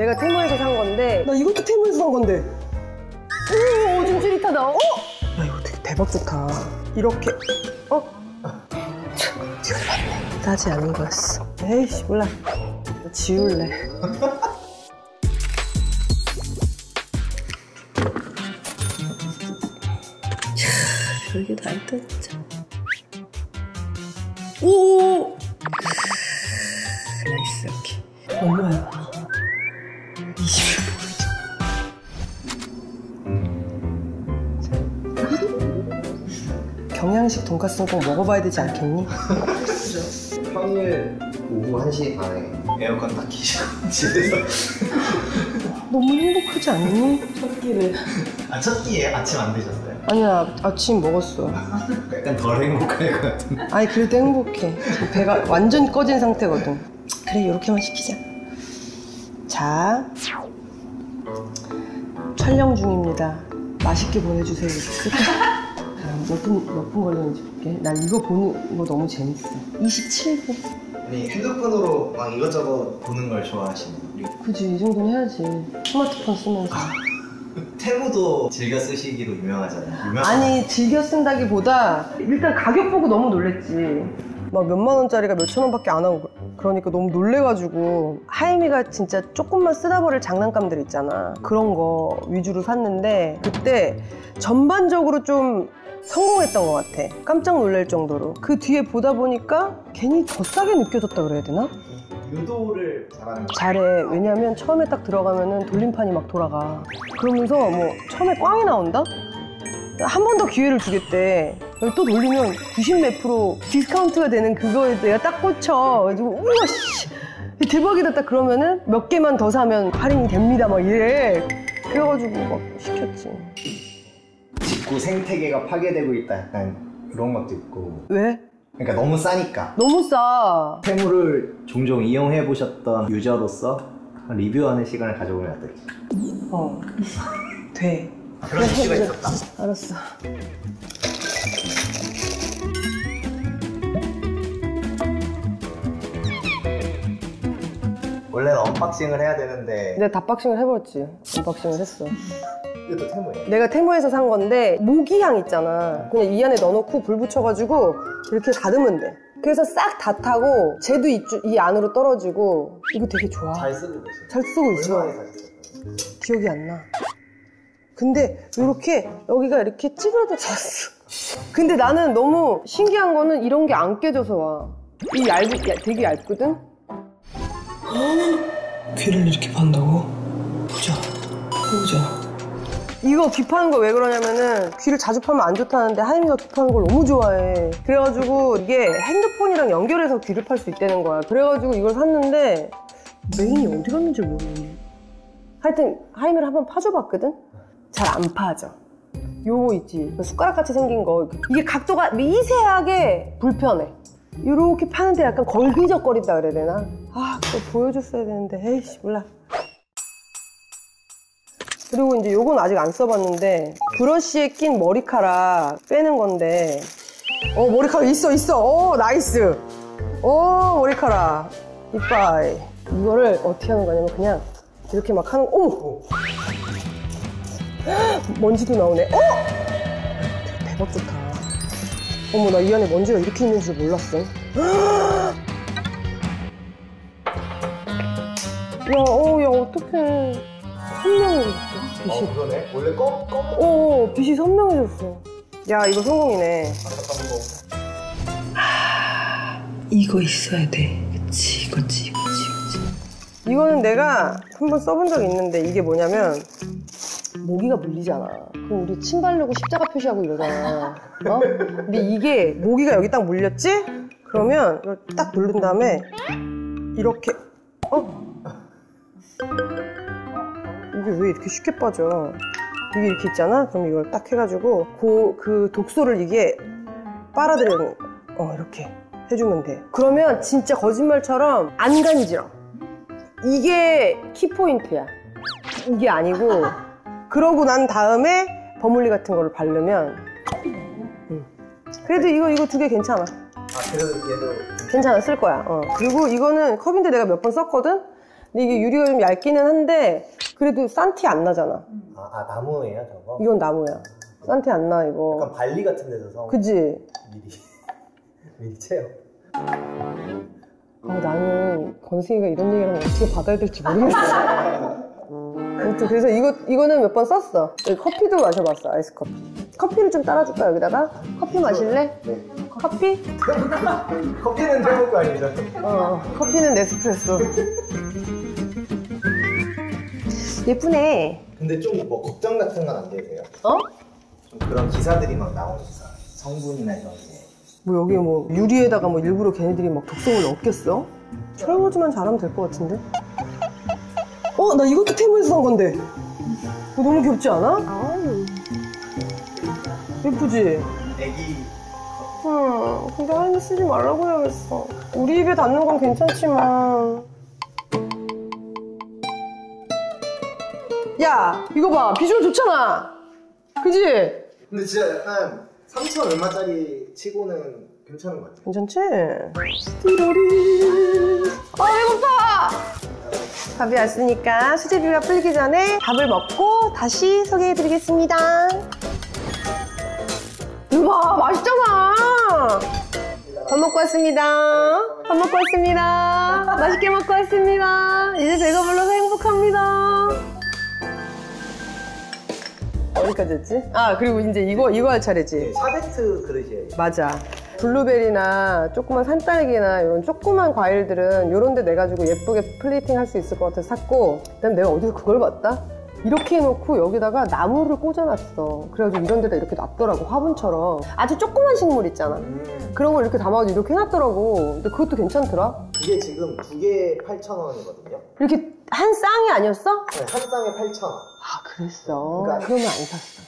내가 테무에서 산 건데. 나 이것도 테무에서 산 건데. 오좀 찌릿하다 어? 야 이거 되게 대박 좋다. 이렇게. 어? 싸지 않은 거였어. 에이씨 몰라. 나 지울래. 별게 다 있다 진짜. 오! nice 이렇게. 얼마야? 20일 경양식 돈까스는 꼭 먹어봐야 되지 않겠니? 평일 오후 1시 반에 에어컨 딱 키시고 집에서. 너무 행복하지 않니? 아, 첫 끼에 아침 안 드셨어요? 아니야 아침 먹었어. 약간 덜 행복할 것 같은데. 아니 그래도 행복해. 배가 완전 꺼진 상태거든. 그래 이렇게만 시키자 자 촬영 중입니다. 맛있게 보내주세요. 이렇게 몇분 몇 분 걸렸는지 볼게. 난 이거 보는 거 너무 재밌어. 27분. 아니 핸드폰으로 막 이것저것 보는 걸 좋아하시는 그지 이 정도는 해야지. 스마트폰 쓰면서. 테무도 즐겨 쓰시기로 유명하잖아요. 아니 즐겨 쓴다기보다 일단 가격 보고 너무 놀랬지. 막 몇만 원짜리가 몇천 원밖에 안 하고 그러니까 너무 놀래가지고 하이미가 진짜 조금만 쓰다 버릴 장난감들 있잖아 그런 거 위주로 샀는데 그때 전반적으로 좀 성공했던 것 같아 깜짝 놀랄 정도로 그 뒤에 보다 보니까 괜히 더 싸게 느껴졌다 그래야 되나? 유도를 잘하는 거 잘해. 왜냐면 처음에 딱 들어가면은 돌림판이 막 돌아가. 그러면서 뭐 처음에 꽝이 나온다? 한 번 더 기회를 주겠대. 또 돌리면 90 몇 프로 디스카운트가 되는 그거에 내가 딱 꽂혀. 그래가지고 우와 씨 대박이다 딱 그러면은 몇 개만 더 사면 할인이 됩니다 막 이래. 그래가지고 막 시켰지. 직구 생태계가 파괴되고 있다 약간 그런 것도 있고 왜? 그러니까 너무 싸니까 너무 싸. 테무를 종종 이용해 보셨던 유저로서 리뷰하는 시간을 가져보면 어떨지 어. 돼. 그런 이슈가 있었다. 알았어. 원래는 unboxing을 해야 되는데 내가 답박싱을 해버렸지. unboxing을 했어. 이것도 테무예요? 내가 테무에서 산 건데 모기향 있잖아. 그냥 이 안에 넣어놓고 불 붙여가지고 이렇게 닫으면 돼. 그래서 싹 다 타고 쟤도 이쪽, 이 안으로 떨어지고 이거 되게 좋아. 잘 쓰고 계세요. 잘 쓰고 있어. 쓰세요? 기억이 안 나 근데 이렇게 여기가 이렇게 찌그러졌어 근데 나는 너무 신기한 거는 이런 게 안 깨져서 와 이 얇, 야, 되게 얇거든 귀를 이렇게 판다고? 보자 보자 이거 귀 파는 거 왜 그러냐면은 귀를 자주 파면 안 좋다는데 하임이가 귀 파는 걸 너무 좋아해. 그래가지고 이게 핸드폰이랑 연결해서 귀를 팔 수 있다는 거야. 그래가지고 이걸 샀는데 메인이 어디 갔는지 모르겠네. 하여튼 하임이를 한번 파줘봤거든? 잘 안 파져. 요거 있지. 숟가락 같이 생긴 거. 이게 각도가 미세하게 불편해. 이렇게 파는데 약간 걸기적거린다 그래야 되나? 아, 그거 보여줬어야 되는데. 에이씨, 몰라. 그리고 이제 요건 아직 안 써봤는데 브러쉬에 낀 머리카락 빼는 건데 어 머리카락 있어 있어 어 nice 어 머리카락 이빠이 이거를 어떻게 하는 거냐면 그냥 이렇게 막 하는 어머 먼지도 나오네. 어? 대박 좋다. 어머 나 이 안에 먼지가 이렇게 있는 줄 몰랐어. 야 어 야 어떡해. 선명해졌어 빛이. 어 그러네. 원래 검, 검 오, 빛이 선명해졌어. 야, 이거 성공이네. 이거 있어야 돼. 그치 이거지 이거지 이거지 이거는 내가 한번 써본 적이 있는데 이게 뭐냐면 모기가 물리잖아. 그럼 우리 침 바르고 십자가 표시하고 이러잖아. 어? 근데 이게 모기가 여기 딱 물렸지? 그러면 이걸 딱 누른 다음에 이렇게 어? 이게 왜 이렇게 쉽게 빠져? 이게 이렇게 있잖아? 그럼 이걸 딱 해가지고 그, 그 독소를 이게 빨아들이는 어 이렇게 해주면 돼. 그러면 진짜 거짓말처럼 안 간지러. 이게 키포인트야. 이게 아니고 그러고 난 다음에 버물리 같은 거를 바르면 음. 그래도 이거 이거 두 개 괜찮아. 아 그래도 얘도 괜찮아 쓸 거야. 어. 그리고 이거는 컵인데 내가 몇 번 썼거든. 근데 이게 유리가 좀 얇기는 한데 그래도 싼 티 안 나잖아. 아, 아 나무예요 저거? 이건 나무야. 싼 티 안 나 이거. 약간 발리 같은 데서 사 그지? 미리 미리 채요. 아, 나는 건승이가 이런 얘기를 하면 어떻게 받아야 될지 모르겠어. 아무튼 그래서 이거, 이거는 몇 번 썼어. 커피도 마셔봤어, 아이스 커피. 커피를 좀 따라줄까, 여기다가? 커피 마실래? 네. 커피? 커피는 해볼 거 아니죠? 어, 커피는 네스프레소. 예쁘네. 근데 좀 뭐 걱정 같은 건 안 되세요? 어? 좀 그런 기사들이 막 나오는 기사. 성분이나 이런 게. 뭐 여기 뭐 유리에다가 뭐 일부러 걔네들이 막 독성을 넣겠어? 설거지만 잘하면 될 것 같은데? 어, 나 이것도 테무에서 산 건데. 이거 너무 귀엽지 않아? 예쁘지? 애기 음, 근데 하인이 쓰지 말라고 해야겠어. 우리 입에 닿는 건 괜찮지만. 야, 이거 봐. 비주얼 좋잖아. 그지? 근데 진짜 약간 3천 얼마짜리 치고는 괜찮은 것 같아요. 괜찮지? 띠로리. 아, 배고파! 밥이 왔으니까 수제비가 풀기 전에 밥을 먹고 다시 소개해드리겠습니다. 봐, 맛있잖아! 밥 먹고 왔습니다. 밥 먹고 왔습니다. 맛있게 먹고 왔습니다. 이제 배가 불러서 행복합니다. 어디까지 했지? 아, 그리고 이제 이거, 이거 할 차례지. 샤베트 그릇이에요. 맞아. 블루베리나 조그만 산딸기나 이런 조그만 과일들은 이런 데 내가지고 예쁘게 플레이팅 할 수 있을 것 같아서 샀고 그다음 내가 어디서 그걸 봤다? 이렇게 해놓고 여기다가 나무를 꽂아놨어. 그래가지고 이런 데다 이렇게 놨더라고, 화분처럼. 아주 조그만 식물 있잖아. 음, 그런 걸 이렇게 담아가지고 이렇게 해놨더라고. 근데 그것도 괜찮더라. 그게 지금 두 개에 8,000원이거든요. 이렇게 한 쌍이 아니었어? 네, 한 쌍에 8,000원. 아, 그랬어. 그러니까- 그러면 안 샀어.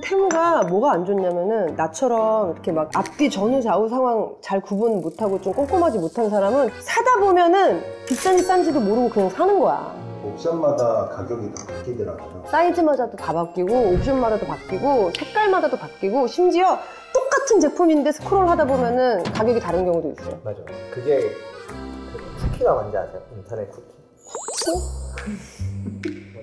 태무가 뭐가 안 좋냐면은 나처럼 이렇게 막 앞뒤 전후 좌우 상황 잘 구분 못하고 좀 꼼꼼하지 못한 사람은 사다 보면은 비싼지 싼지도 모르고 그냥 사는 거야. 옵션마다 가격이 다 바뀌더라고요. 사이즈마다도 다 바뀌고 옵션마다도 바뀌고 색깔마다도 바뀌고 심지어 똑같은 제품인데 스크롤 하다 보면은 가격이 다른 경우도 있어요. 맞아. 그게 그 쿠키가 뭔지 아세요? 인터넷 쿠키. 뭐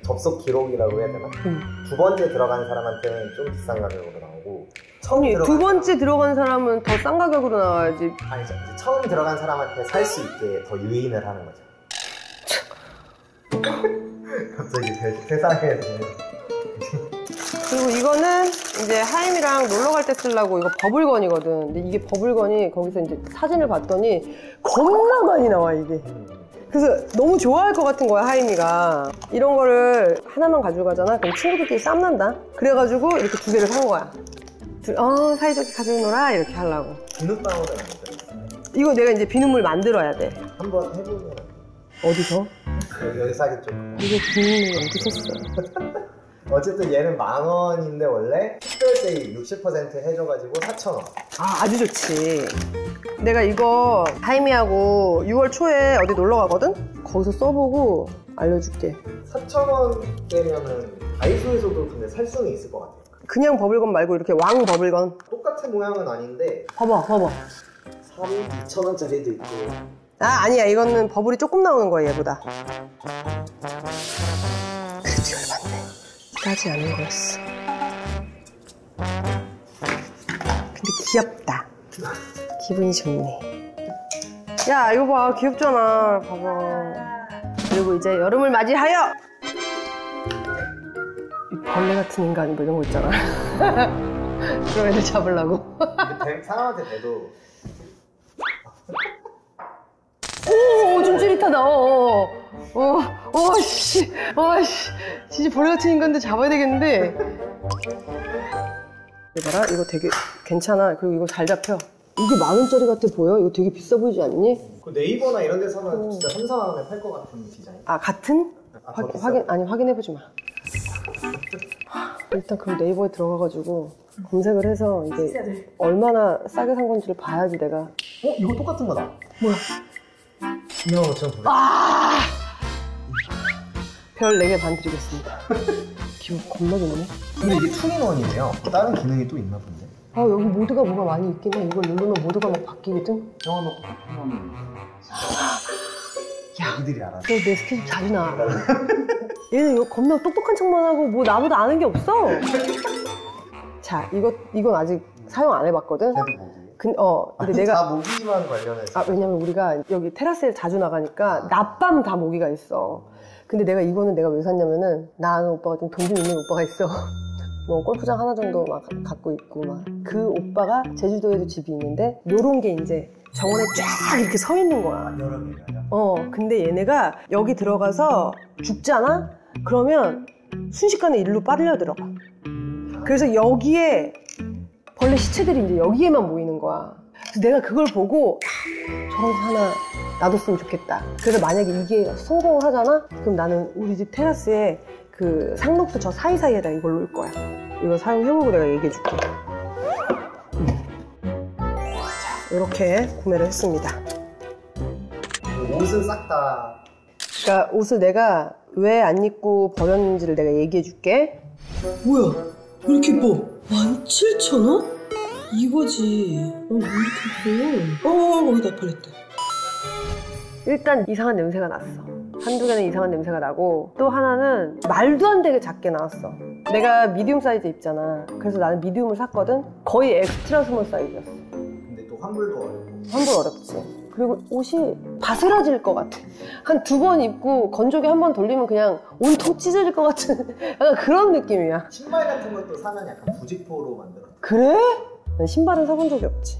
접속 기록이라고 해야 되나? 음. 두 번째 들어간 사람한테는 좀 비싼 가격으로 나오고 처음 아니 들어간 두 번째 들어간 사람은 더 싼 가격으로 나와야지. 사람- 아니죠. 이제 처음 들어간 사람한테 살 수 있게 더 유인을 하는 거죠. 갑자기 세- 대해 그리고 이거는 이제 하임이랑 놀러 갈 때 쓰려고 이거 버블건이거든. 근데 이게 버블건이 거기서 이제 사진을 봤더니 겁나 많이 나와 이게. 그래서 너무 좋아할 것 같은 거야 하임이가. 이런 거를 하나만 가지고 가잖아. 그럼 친구들끼리 쌈난다. 그래가지고 이렇게 두 개를 산 거야. 둘, 어 사이좋게 놀아 이렇게 하려고. 비눗방울을. 이거 내가 이제 비눗물 만들어야 돼. 한번 해보면 어디서? 여기, 여기 싸겠죠. 이게 비눗물 어디서 써? 어쨌든 얘는 만 원인데 원래 특별 세일 60% 해줘가지고 4천 원. 아, 아주 좋지. 내가 이거 하이미하고 6월 초에 어디 놀러 가거든? 거기서 써보고 알려줄게. 4천 원대면은 다이소에서도 근데 살 수는 있을 것 같아요. 그냥 버블건 말고 이렇게 왕 버블건. 똑같은 모양은 아닌데 봐봐, 봐봐. 3, 2천 원짜리도 있고 아, 아니야. 이거는 버블이 조금 나오는 거야, 얘보다. 그래도 열받네. 까지 않은 거였어. 근데 귀엽다. 기분이 좋네. 야, 이거 봐. 귀엽잖아. 봐봐. 그리고 이제 여름을 맞이하여! 이 벌레 같은 인간 뭐 이런 거 있잖아. 그런 애들 잡으려고. 사람한테 대도 찌릿하다. 어, 어, 어, 어, 씨, 어, 씨. 진짜 벌레 같은 인간들 잡아야 되겠는데. 이거 봐라, 이거 되게 괜찮아. 그리고 이거 잘 잡혀. 이게 만 원짜리 같아 보여? 이거 되게 비싸 보이지 않니? 그 네이버나 이런 데서는 진짜 3, 4만 원에 팔 것 같은 디자인. 아, 같은? 아, 비싸? 확인, 아니, 확인해보지 마. 일단 그럼 네이버에 들어가가지고 검색을 해서 이제 얼마나 싸게 산 건지를 봐야지 내가. 어? 이거 똑같은 거다. 뭐야? 2만 5천 원. 아! 별 4개 반 드리겠습니다. 기분 겁나 좋네. 근데 이게 투인원이네요. 다른 기능이 또 있나 본데. 아, 여기 모드가 뭐가 많이 있긴 해. 이걸 누르면 모드가 막 바뀌거든? 영화놓고 하면 애기들이 알아. 너내 스케줄 자주 나와. 얘는 이거 겁나 똑똑한 척만 하고 뭐 나보다 아는 게 없어. 자, 이거 이건 아직 사용 안 해봤거든. 근, 어, 근데 아니, 내가 다 모기만 관련해서. 아, 왜냐면 우리가 여기 테라스에 자주 나가니까 낮밤 다 모기가 있어. 근데 내가 이거는 내가 왜 샀냐면은 나 아는 오빠가 좀 돈 좀 있는 오빠가 있어. 뭐 골프장 하나 정도 막 가- 갖고 있고 막 그 오빠가 제주도에도 집이 있는데 요런 게 이제 정원에 쫙 이렇게 서 있는 거야. 여러 개가요. 어, 근데 얘네가 여기 들어가서 죽잖아? 그러면 순식간에 일로 빨려 들어가. 그래서 여기에 벌레 시체들이 이제 여기에만 모이는 거야. 그래서 내가 그걸 보고 아, 저런 거 하나 놔뒀으면 좋겠다. 그래서 만약에 이게 성공을 하잖아? 그럼 나는 우리 집 테라스에 그 상록수 저 사이사이에다 이걸 놓을 거야. 이거 사용해보고 내가 얘기해줄게. 음. 자, 이렇게 구매를 했습니다. 옷은 싹 다. 그러니까 옷을 내가 왜 안 입고 버렸는지를 내가 얘기해 줄게. 뭐야? 왜 이렇게 예뻐? 17,000원? 이거지. 어, 왜 이렇게 예뻐? 어, 거기다 팔렸다. 일단 이상한 냄새가 났어. 한두 개는 이상한 냄새가 나고 또 하나는 말도 안 되게 작게 나왔어. 내가 medium 사이즈 입잖아. 그래서 나는 medium을 샀거든. 거의 extra small 사이즈였어. 근데 또 환불도 어렵고. 환불 어렵지. 그리고 옷이 바스라질 것 같아. 한 두 번 입고 건조기 한 번 돌리면 그냥 온통 찢어질 것 같은 약간 그런 느낌이야. 신발 같은 것도 사면 약간 부직포로 만들어. 그래? 난 신발은 사본 적이 없지.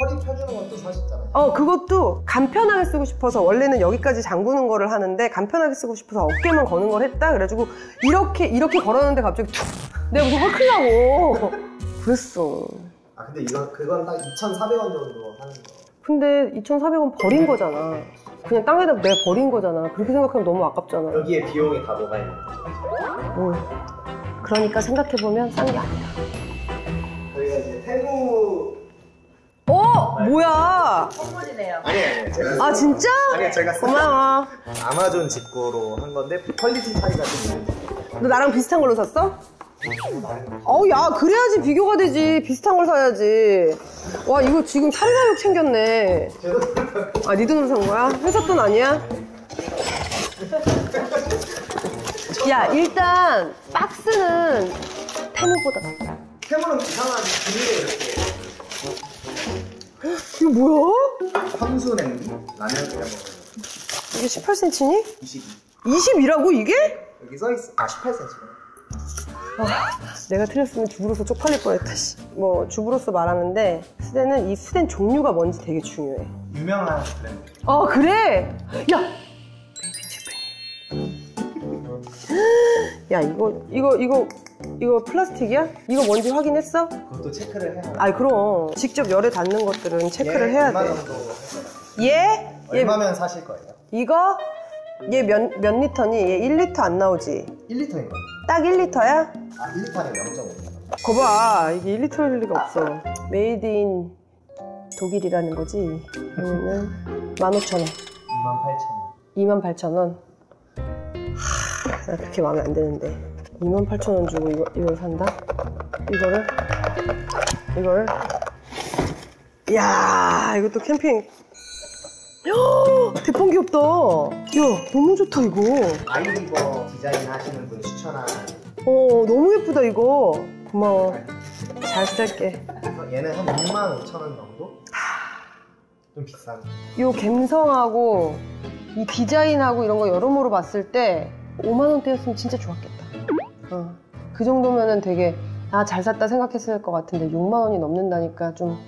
허리 펴주는 것도 사셨잖아요. 어, 그것도 간편하게 쓰고 싶어서 원래는 여기까지 잠그는 거를 하는데 간편하게 쓰고 싶어서 어깨만 거는 걸 했다. 그래가지고 이렇게 이렇게 걸었는데 갑자기 툭! 내가 무슨 헐크냐고. 그랬어. 아 근데 이건 그건 딱 2,400원 정도 하는 거. 근데 2,400원 버린 거잖아. 그냥 땅에다 내 버린 거잖아. 그렇게 생각하면 너무 아깝잖아. 여기에 비용이 다 녹아 있는 거죠. 응. 그러니까 생각해 보면 싼 게 아니야. 뭐야? 아니 아니 제가 아, 진짜? 아니 제가 쓴 고마워. 아마존 직구로 한 건데 quality 차이가 좀 있는데 너 나랑 비슷한 걸로 샀어? 어우 야 그래야지 비교가 되지 비슷한 걸 사야지 와 이거 지금 3, 4육 챙겼네 아네 돈으로 산 거야? 회사 돈 아니야? 야 일단 박스는 테무보다 낫다 태물은 이상한 비닐에 이렇게 이거 뭐야? 함수 냄비 라면 끓여 먹는 이게 18cm니? 22 20이라고 이게? 여기 써있어 아 18cm 내가 틀렸으면 주부로서 쪽팔릴 뻔했다 씨. 뭐 주부로서 말하는데 수대는 이 수대 종류가 뭔지 되게 중요해 유명한 브랜드 어 그래? 야 Made in Japan이야 야 이거 이거 이거 이거 플라스틱이야? 이거 뭔지 확인했어? 그것도 체크를 해야 아이 그럼 직접 열에 닿는 것들은 체크를 해야 얼마 돼 정도? 얘? 얘 얼마면 사실 거예요? 이거? 얘 몇 몇 리터니? 얘 1리터 안 나오지? 1리터인 거예요 딱 1리터야? 아 1리터 아니면 0.5리터 거봐 이게 1리터일 리가 없어 Made in 독일이라는 거지 이거는 15,000원 28,000원 28,000원. 하, 나 그렇게 마음에 안 드는데. 28,000원 주고 이거, 이걸 산다? 이거를? 이걸? 이야, 이것도 캠핑. 야, 대빵 귀엽다. 야, 너무 좋다, 이거. 아이리버 디자인 하시는 분이 추천한 어, 너무 예쁘다, 이거. 고마워. 잘 쓸게. 얘는 한 6만 5천 원 정도? 좀 비싼 이 감성하고 이 디자인하고 이런 거 여러모로 봤을 때 5만 원대였으면 진짜 좋았겠다. 어. 그 정도면은 되게 아 잘 샀다 생각했을 것 같은데 6만 원이 넘는다니까 좀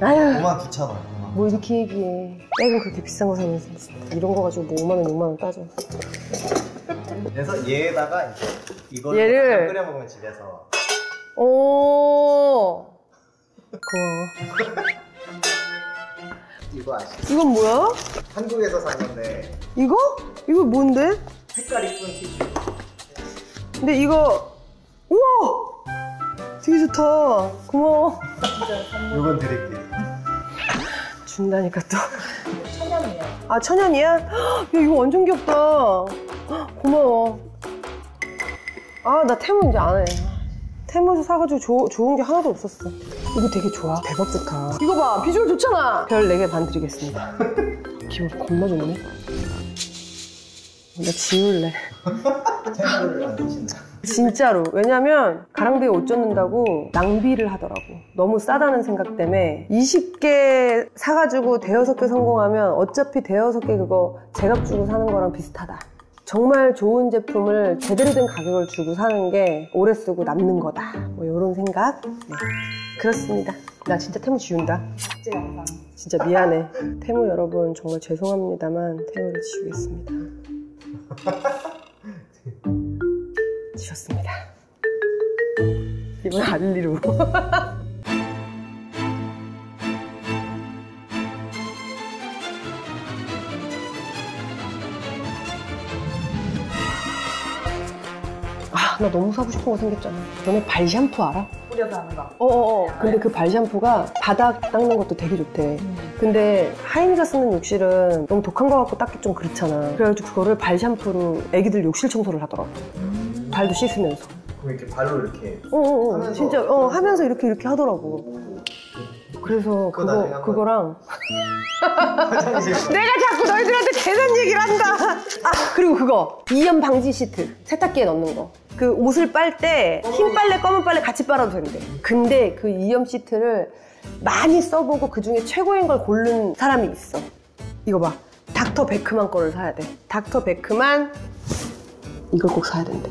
아유 5만 9천 원 5만. 뭐 이렇게 얘기해. 백은 그렇게 비싼 거 사면서 진짜 이런 거 가지고 뭐 5만 원 6만 원 따져. 그래서 얘에다가 이제 이걸 얘를- 끓여 먹으면 집에서 오 고마워. 이거 아시죠? 이건 뭐야? 한국에서 산 건데 이거? 이거 뭔데? 색깔 이쁜 티슈 근데 이거 우와 되게 좋다. 고마워. 이건 드릴게요 준다니까 또. 천연이야. 아, 천연이야? 헉, 야, 이거 완전 귀엽다. 헉, 고마워. 아, 나 테무 이제 안 해. 테무에서 사가지고 조- 좋은 게 하나도 없었어. 이거 되게 좋아. 대박 좋다. 이거 봐. 비주얼 좋잖아. 별 4개 반 드리겠습니다. 기분 겁나 좋네. 나 지울래. 테마를 안 드신다. 진짜로. 왜냐면 가랑비에 옷 젖는다고 낭비를 하더라고. 너무 싸다는 생각 때문에 20개 사가지고 대여섯 개 성공하면 어차피 대여섯 개 그거 제값 주고 사는 거랑 비슷하다. 정말 좋은 제품을 제대로 된 가격을 주고 사는 게 오래 쓰고 남는 거다. 뭐 이런 생각. 네. 그렇습니다. 나 진짜 태무 지운다. 진짜 미안해. 태무 여러분 정말 죄송합니다만 태무를 지우겠습니다. 지웠습니다. 이번 알리로. 아, 나 너무 사고 싶은 거 생겼잖아. 너네 발 샴푸 알아? 뿌려서 하는 거. 어어어. 근데 그 발 샴푸가 바닥 닦는 것도 되게 좋대. 근데 하임이가 쓰는 욕실은 너무 독한 거 같고 닦기 좀 그렇잖아. 그래가지고 그거를 발 샴푸로 애기들 욕실 청소를 하더라고. 발도 씻으면서. 그럼 이렇게 발로 이렇게 어 어 어. 하면서 진짜 어, 하면서 이렇게 이렇게 하더라고. 그래서 그거 나중에 그거 한번- 그거랑 화장실 내가 자꾸 너희들한테 재산 얘기를 한다. 아 그리고 그거 이염 방지 시트 세탁기에 넣는 거. 그 옷을 빨 때 흰 빨래 검은 빨래 같이 빨아도 된대. 근데 그 이염 시트를 많이 써보고 그 중에 최고인 걸 고른 사람이 있어. 이거 봐. 닥터 베크만 거를 사야 돼. 닥터 베크만 이걸 꼭 사야 된대.